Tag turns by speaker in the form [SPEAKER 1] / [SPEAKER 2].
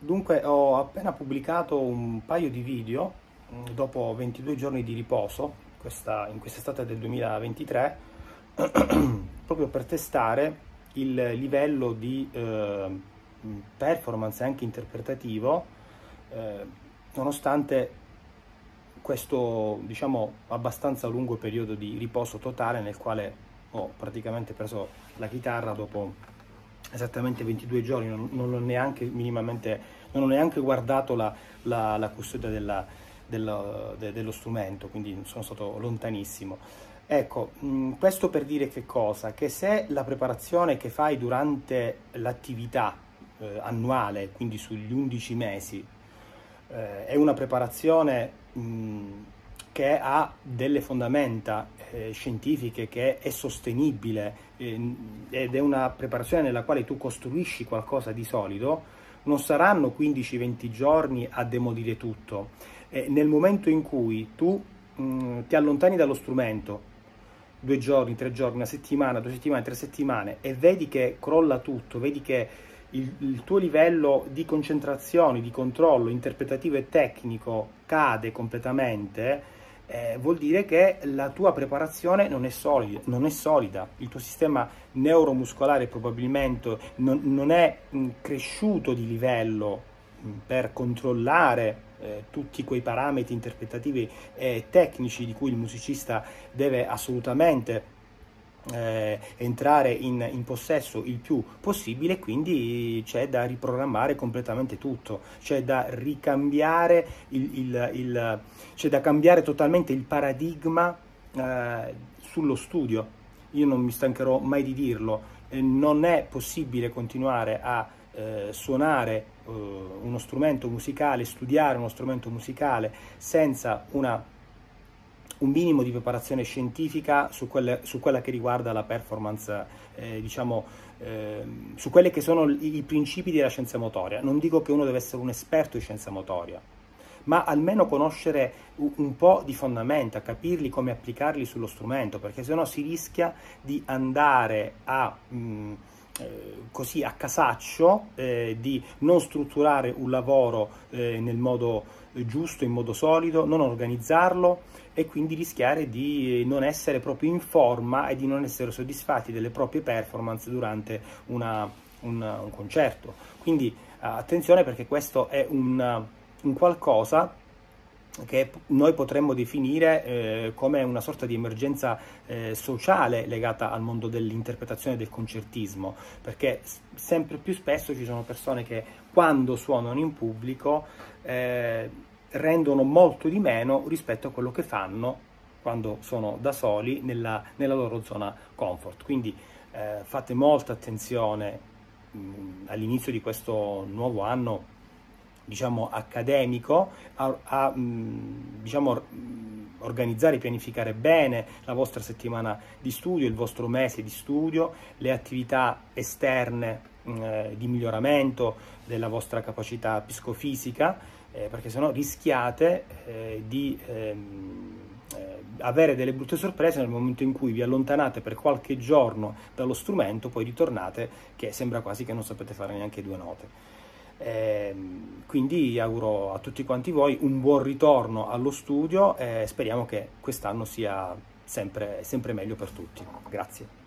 [SPEAKER 1] Dunque ho appena pubblicato un paio di video mm, dopo 22 giorni di riposo questa, in quest'estate del 2023 proprio per testare il livello di eh, performance anche interpretativo eh, nonostante questo diciamo abbastanza lungo periodo di riposo totale nel quale ho praticamente preso la chitarra dopo esattamente 22 giorni, non, non ho neanche minimamente, non ho neanche guardato la, la, la custodia della, dello, de, dello strumento, quindi sono stato lontanissimo. Ecco, mh, questo per dire che cosa? Che se la preparazione che fai durante l'attività eh, annuale, quindi sugli 11 mesi, eh, è una preparazione mh, che ha delle fondamenta eh, scientifiche, che è sostenibile eh, ed è una preparazione nella quale tu costruisci qualcosa di solido, non saranno 15-20 giorni a demolire tutto. nel momento in cui tu mh, ti allontani dallo strumento, due giorni, tre giorni, una settimana, due settimane, tre settimane, e vedi che crolla tutto, vedi che il, il, tuo livello di concentrazione, di controllo interpretativo e tecnico cade completamente, eh, vuol dire che la tua preparazione non è, solida, non è solida, il tuo sistema neuromuscolare probabilmente non, non è mh, cresciuto di livello mh, per controllare eh, tutti quei parametri interpretativi e tecnici di cui il musicista deve assolutamente eh, entrare in, in, possesso il più possibile, quindi c'è da riprogrammare completamente tutto, c'è da ricambiare il, il, il c'è da cambiare totalmente il paradigma eh, sullo studio. Io non mi stancherò mai di dirlo, eh, non è possibile continuare a eh, suonare eh, uno strumento musicale, studiare uno strumento musicale senza una un minimo di preparazione scientifica su, quelle, su quella che riguarda la performance, eh, diciamo, eh, su quelli che sono i, i principi della scienza motoria. Non dico che uno deve essere un esperto di scienza motoria, ma almeno conoscere un po' di fondamenta, capirli come applicarli sullo strumento, perché sennò si rischia di andare a mh, mm, così a casaccio, eh, di non strutturare un lavoro eh, nel modo giusto, in modo solido, non organizzarlo e quindi rischiare di non essere proprio in forma e di non essere soddisfatti delle proprie performance durante una, un, un, concerto. Quindi attenzione perché questo è un, un qualcosa che noi potremmo definire eh, come una sorta di emergenza eh, sociale legata al mondo dell'interpretazione del concertismo, perché sempre più spesso ci sono persone che quando suonano in pubblico eh, rendono molto di meno rispetto a quello che fanno quando sono da soli nella, nella loro zona comfort. Quindi eh, fate molta attenzione mh, all'inizio di questo nuovo anno diciamo, accademico a, a mh, diciamo, organizzare e pianificare bene la vostra settimana di studio, il vostro mese di studio, le attività esterne mh, di miglioramento della vostra capacità psicofisica, eh, perché sennò rischiate eh, di ehm, eh, avere delle brutte sorprese nel momento in cui vi allontanate per qualche giorno dallo strumento, poi ritornate che sembra quasi che non sapete fare neanche due note. Eh, quindi auguro a tutti quanti voi un buon ritorno allo studio e speriamo che quest'anno sia sempre, sempre meglio per tutti. Grazie.